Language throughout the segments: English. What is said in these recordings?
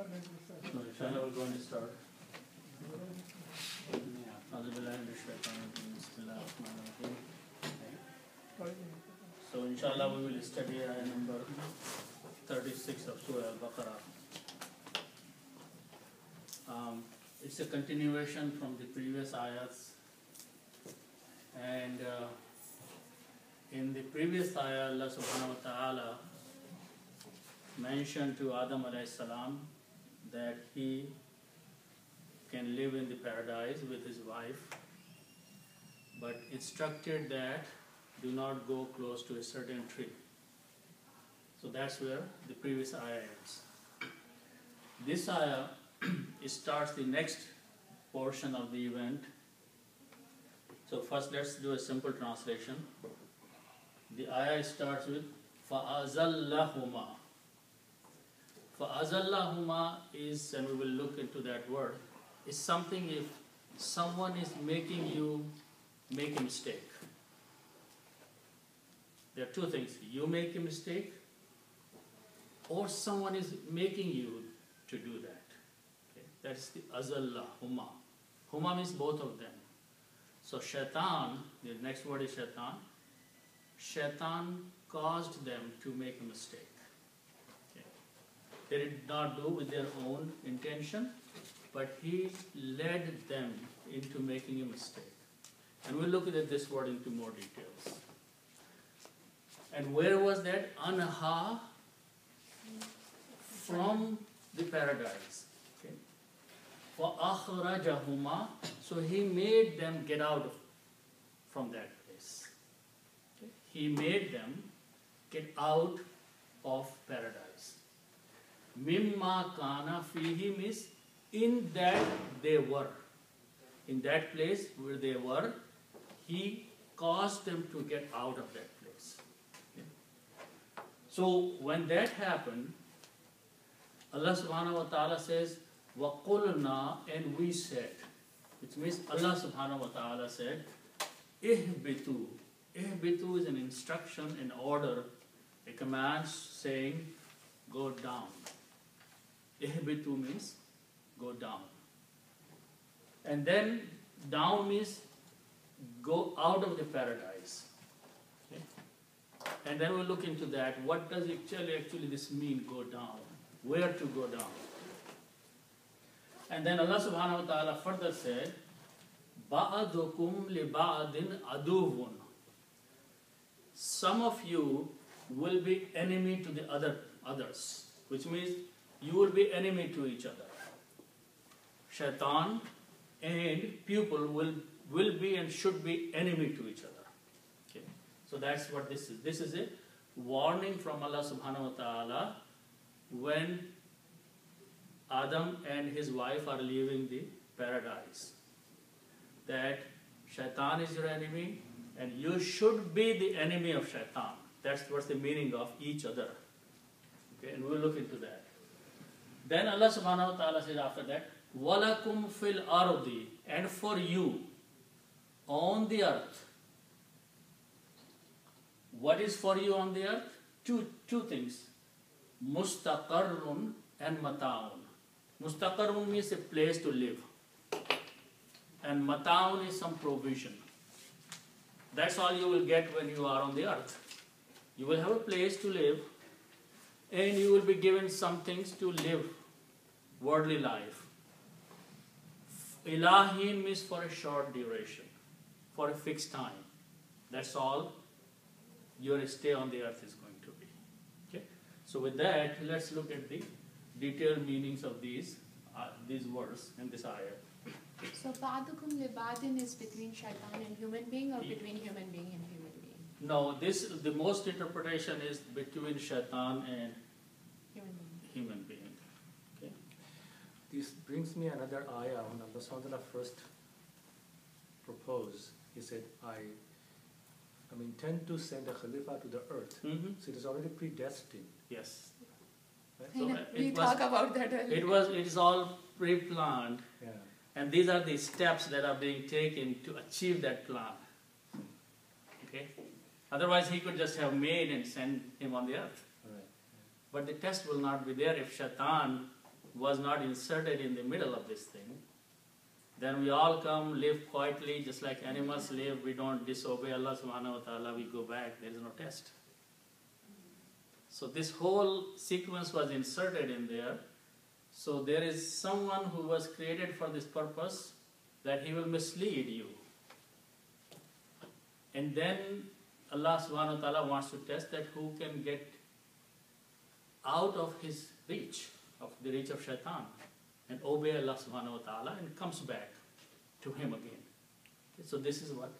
We're going to start. So, inshallah, we will study ayah number 36 of Surah Al Baqarah. Um, it's a continuation from the previous ayahs, and uh, in the previous ayah, Allah subhanahu wa ta'ala mentioned to Adam alayhi salam that he can live in the paradise with his wife, but instructed that do not go close to a certain tree. So that's where the previous ayah ends. This ayah it starts the next portion of the event. So first let's do a simple translation. The ayah starts with فَأَزَلَّهُمَا for azallahuma is, and we will look into that word, is something if someone is making you make a mistake. There are two things. You make a mistake or someone is making you to do that. Okay? That's the azallah, huma. Huma means both of them. So shaitan, the next word is shaitan. Shaitan caused them to make a mistake. They did not do with their own intention, but he led them into making a mistake. And we'll look at this word into more details. And where was that? Anaha from the paradise. Okay. So he made them get out of, from that place. Okay. He made them get out of paradise. Mimma kana fihi means in that they were. In that place where they were, he caused them to get out of that place. Okay. So when that happened, Allah subhanahu wa ta'ala says, وَقُلْنَا and we said, which means Allah subhanahu wa ta'ala said, ihbitu. Ihbitu is an instruction, an order, a command saying, go down. Ihbitu means go down. And then down means go out of the paradise. Okay? And then we'll look into that. What does actually actually this mean, go down? Where to go down? And then Allah subhanahu wa ta'ala further said, Ba'adukum li ba'adin aduvun. Some of you will be enemy to the other others, which means you will be enemy to each other. Shaitan and pupil will, will be and should be enemy to each other. Okay? So that's what this is. This is a warning from Allah subhanahu wa ta'ala when Adam and his wife are leaving the paradise. That shaitan is your enemy and you should be the enemy of shaitan. That's what's the meaning of each other. Okay, and we'll look into that. Then Allah subhanahu wa ta'ala says after that, Walakum fil ardi, and for you on the earth. What is for you on the earth? Two, two things. Mustaqarrun and mata'un. Mustaqarrun means a place to live. And mata'un is some provision. That's all you will get when you are on the earth. You will have a place to live and you will be given some things to live worldly life. Ilahin means for a short duration, for a fixed time. That's all your stay on the earth is going to be. Okay? So with that, let's look at the detailed meanings of these uh, these words in this ayah. So ba'dukum li ba'din is between shaitan and human being or between human being and human being? No, this the most interpretation is between shaitan and Human being. human being. Okay? This brings me another ayah when Allah subhanahu wa first proposed. He said, I am intent to send a Khalifa to the earth. Mhm. So it is already predestined. Yes. Right? So know, it we was- talk about that earlier. It was it is all pre-planned Yeah. and these are the steps that are being taken to achieve that plan. Okay? Otherwise he could just have made and sent him on the earth. All right. But the test will not be there if shaitan was not inserted in the middle of this thing, then we all come, live quietly, just like animals live. We don't disobey Allah subhanahu wa ta'ala, we go back, there is no test. So this whole sequence was inserted in there. So there is someone who was created for this purpose that he will mislead you. And then Allah subhanahu wa ta'ala wants to test that who can get out of his reach, of the reach of shaitan, and obey Allah subhanahu wa ta'ala and comes back to him again. Okay, so this is what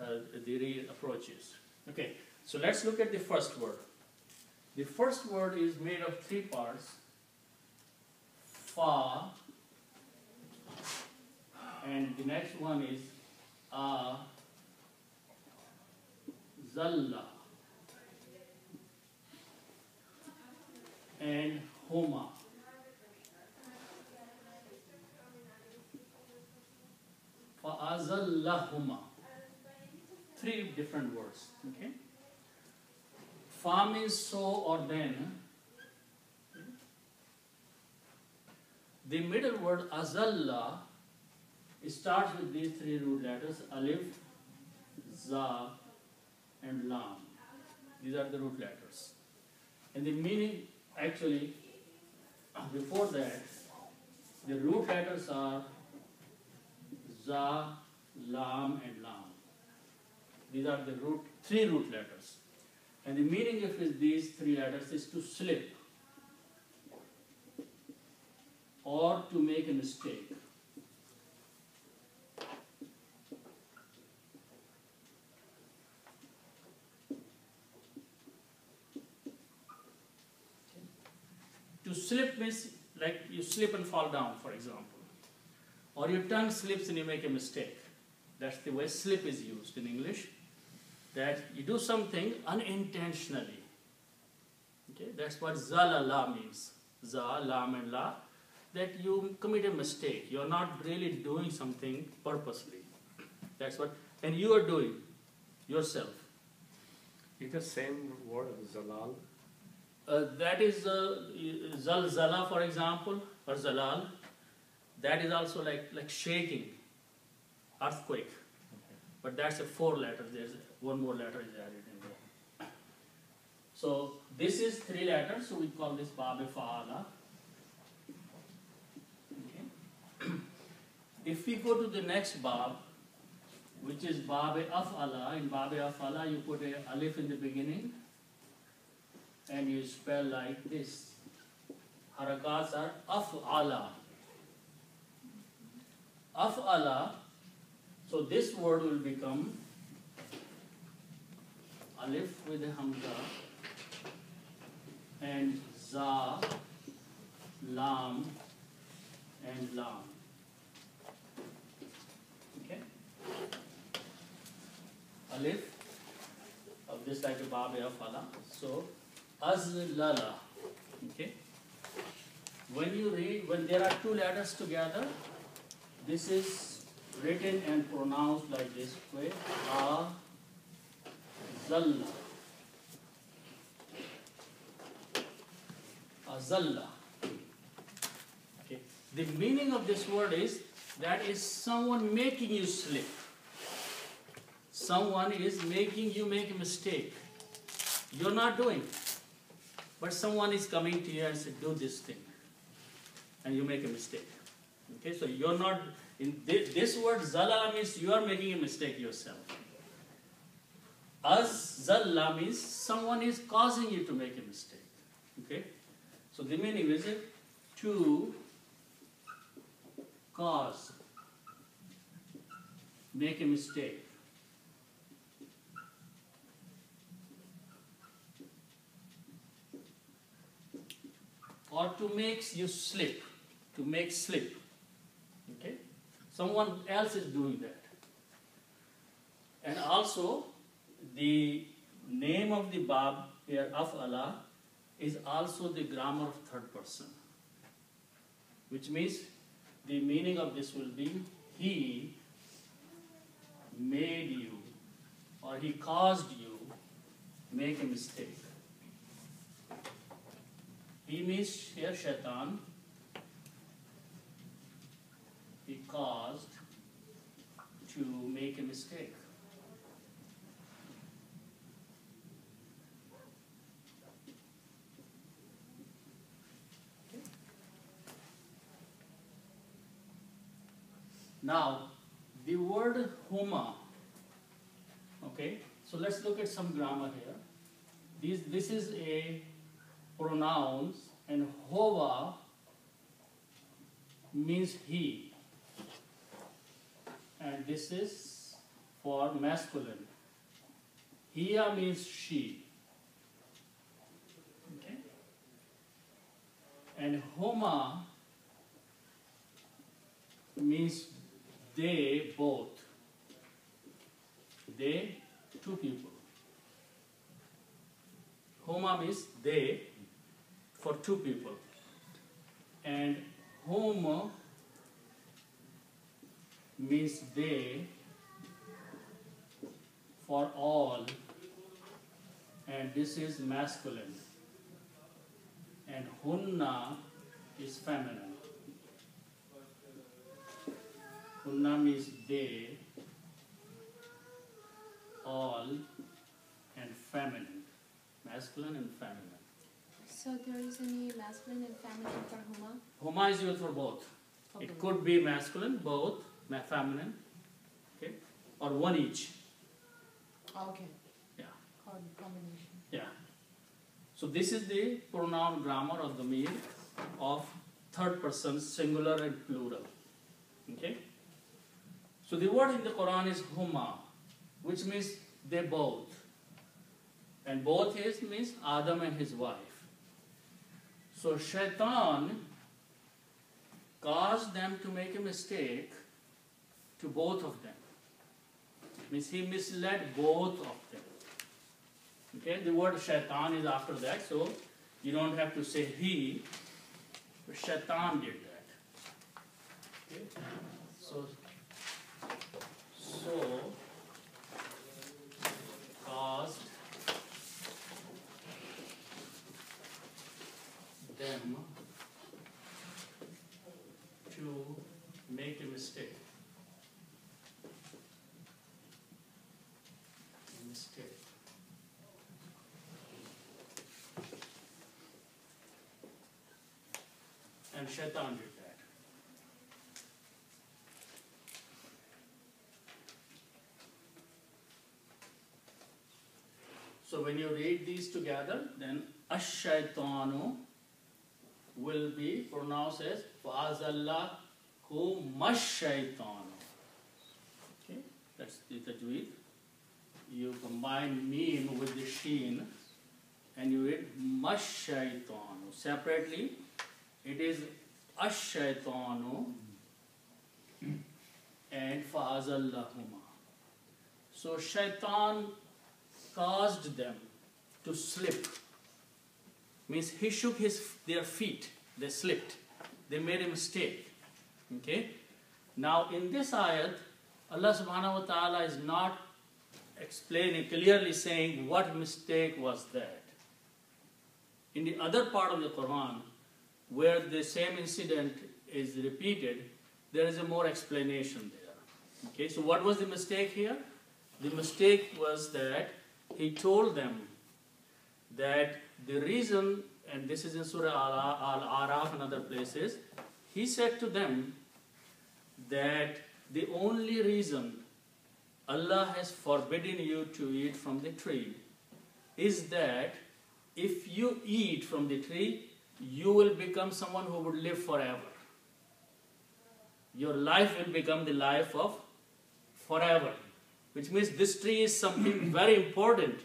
uh, the real approach is. Okay, so let's look at the first word. The first word is made of three parts. Fa, and the next one is A, Zalla, and Homa. Fa'azallahuma. Three different words. Okay? Fa means so or then. The middle word azalla starts with these three root letters alif, za, and lam. These are the root letters. And the meaning actually before that the root letters are za, lam, and lam. These are the root three root letters. And the meaning of these three letters is to slip or to make a mistake. To slip means like you slip and fall down, for example. Or your tongue slips and you make a mistake. That's the way slip is used in English. That you do something unintentionally. Okay, that's what zalala means. Za, lam, and la. That you commit a mistake. You're not really doing something purposely. That's what, and you are doing yourself. Is the same word zalal? Uh, that is uh, zalzala, for example, or zalal. That is also like like shaking, earthquake. But that's a four letters. There's one more letter is added in there. So this is three letters. So we call this babe faala. Okay. if we go to the next bab, which is babe afala, in babe afala you put a alif in the beginning and you spell like this. Harakats are af'ala. Af'ala, so this word will become alif with hamza and za, lam, and lam. Okay? Alif of this like a babe af'ala. So azlala. Okay. When you read, when there are two letters together, this is written and pronounced like this way. A zalla. Azalla. Okay. The meaning of this word is that is someone making you slip. Someone is making you make a mistake. You're not doing. But someone is coming to you and say, do this thing. And you make a mistake. Okay, so you're not, in this, this word zala means you are making a mistake yourself. As zalla means someone is causing you to make a mistake. Okay, so the meaning is it to cause, make a mistake. Or to make you slip, to make slip. Okay? Someone else is doing that. And also, the name of the Bab here, af'ala, is also the grammar of third person. Which means the meaning of this will be He made you or He caused you make a mistake. He means here shaitan. He caused to make a mistake. Now, the word huma, okay, so let's look at some grammar here. This, this is a pronouns and hova means he. And this is for masculine. Hiya means she. Okay? And homa means they both. They, two people. Homa means they for two people. And homo means they for all. And this is masculine. And hunna is feminine. Hunna means they, all, and feminine. Masculine and feminine. So there is any masculine and feminine for Huma? Huma is used for both. For It both. could be masculine, both, feminine, okay, or one each. Okay. Yeah. Com- Combination. Yeah. So this is the pronoun grammar of the meal of third person, singular and plural. Okay. So the word in the Quran is huma, which means they both. And both is means Adam and his wife. So shaitan caused them to make a mistake to both of them. Means he misled both of them. Okay, the word shaitan is after that, so you don't have to say he, but shaitan did that. Okay, so, so caused them to make a mistake. A mistake. And Shaitan did that. So when you read these together, then Ash-Shaitanu will be pronounced as Fa'azallahu mash-Shaitanu. Okay, that's the tajweed. You combine meme with the sheen and you read mash-Shaitanu. Separately, it is ash-shaytanu and fa'azallahuma. So shaitan caused them to slip. Means he shook his their feet. They slipped. They made a mistake. Okay? Now in this ayat, Allah subhanahu wa ta'ala is not explaining, clearly saying what mistake was that. In the other part of the Quran, where the same incident is repeated, there is a more explanation there. Okay, so what was the mistake here? The mistake was that he told them that the reason, and this is in Surah Al-Araf and other places, he said to them that the only reason Allah has forbidden you to eat from the tree is that if you eat from the tree, you will become someone who would live forever. Your life will become the life of forever. Which means this tree is something very important.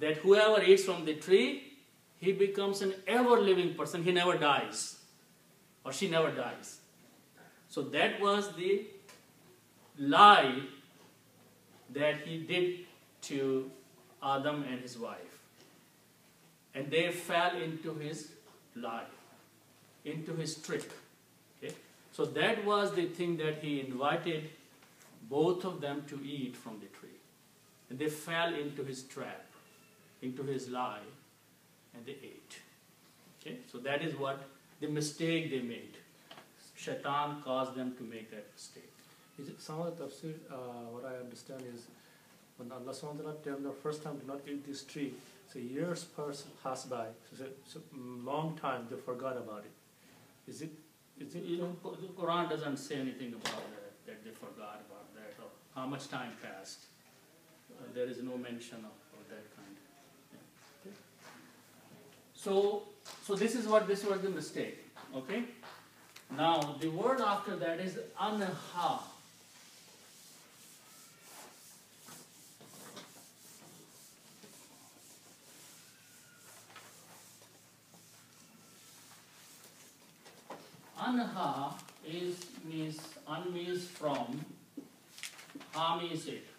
That whoever eats from the tree, he becomes an ever living person. He never dies. Or she never dies. So that was the lie that he did to Adam and his wife. And they fell into his lie, into his trick. Okay? So that was the thing that he invited both of them to eat from the tree. And they fell into his trap, into his lie, and they ate. Okay? So that is what the mistake they made. Shaitan caused them to make that mistake. Is it some of the tafsir, uh, what I understand is when Allah subhanahu wa ta'ala them the first time do not eat this tree, so years pass, pass by, so, so, so long time they forgot about it. Is it, is it, You know, the Quran doesn't say anything about that, that they forgot about that or how much time passed. Uh, there is no mention of, of that kind. Yeah. So, so this is what this was the mistake. Okay. Now the word after that is anha. Anha is means un means from, ha means it.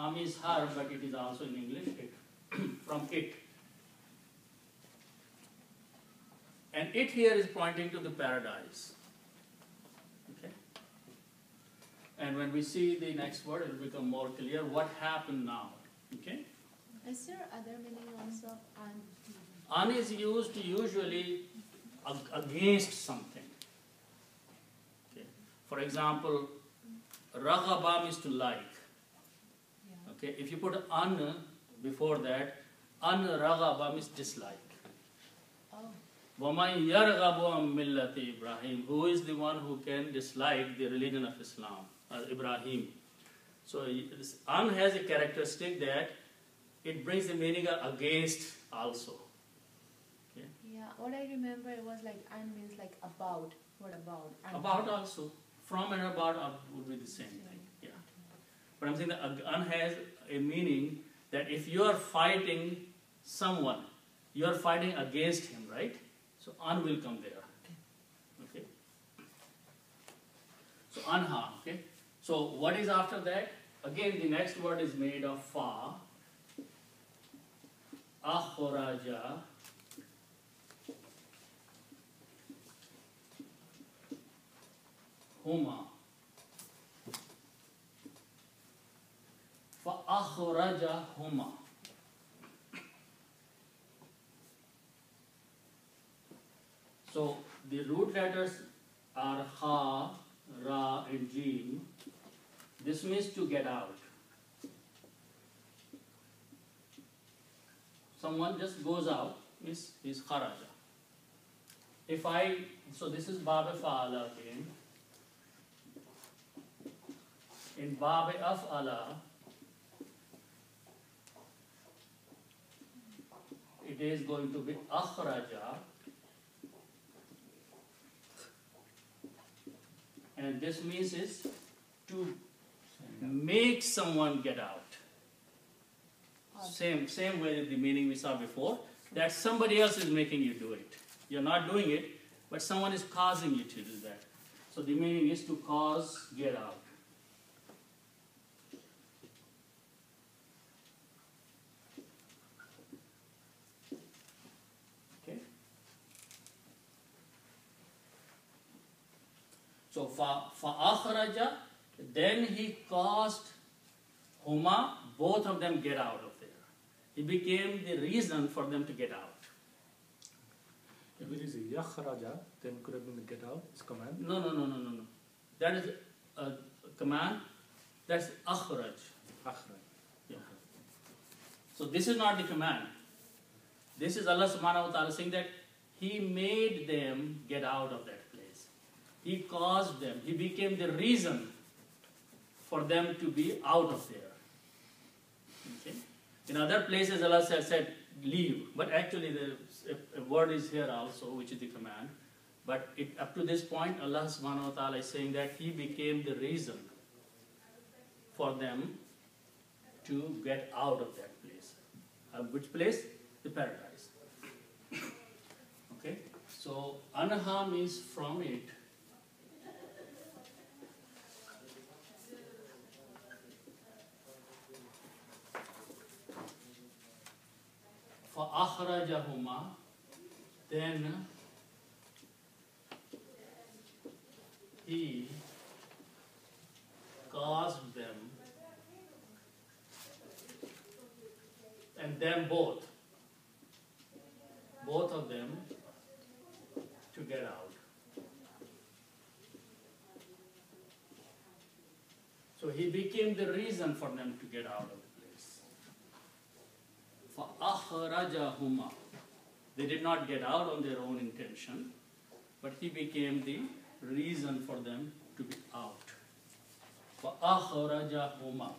Ha means her, but it is also in English it. from it. And it here is pointing to the paradise. Okay? And when we see the next word, it will become more clear what happened now. Okay? Is there other meaning also on An is used usually ag- against something. Okay. For example, raghaba means to like. Okay, if you put an before that, an raghaba means dislike. Oh. Ibrahim, who is the one who can dislike the religion of Islam, uh, Ibrahim. So an has a characteristic that it brings the meaning against also. Yeah, what I remember it was like an means like about. What about? And about also. From and about would be the same. Yeah. But I'm saying that gun has a meaning that if you are fighting someone, you are fighting against him, right? So an will come there. Okay. So anha, okay. So what is after that? Again, the next word is made of fa. akhraja. Huma. فأخرجهما So the root letters are Ha, Ra and Jim. This means to get out. Someone just goes out, is is kharaja. If I so this is Baba Fa'ala again. In Bab Af'ala, it is going to be akhraja, and this means is to make someone get out. Same, same way the meaning we saw before, that somebody else is making you do it. You're not doing it, but someone is causing you to do that. So the meaning is to cause, get out. So akhraja, then he caused Huma, both of them get out of there. He became the reason for them to get out. if it is yakhraja, then could have been the get out, it's command. No, no, no, no, no, no. That is a command. That's akhraj. Akhraj. Yeah. So this is not the command. This is Allah subhanahu wa ta'ala saying that He made them get out of that. He caused them. He became the reason for them to be out of there. Okay? In other places Allah said, said leave, but actually the a, a word is here also, which is the command. But it, up to this point, Allah subhanahu wa ta'ala is saying that He became the reason for them to get out of that place. Uh, which place? The paradise. Okay? So, anha means from it. فأخرجهما then he caused them and them both both of them to get out. So he became the reason for them to get out of the place. فَأَخْرَجَهُمَا They did not get out on their own intention, but he became the reason for them to be out. فَأَخْرَجَهُمَا